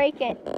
break it.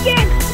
again.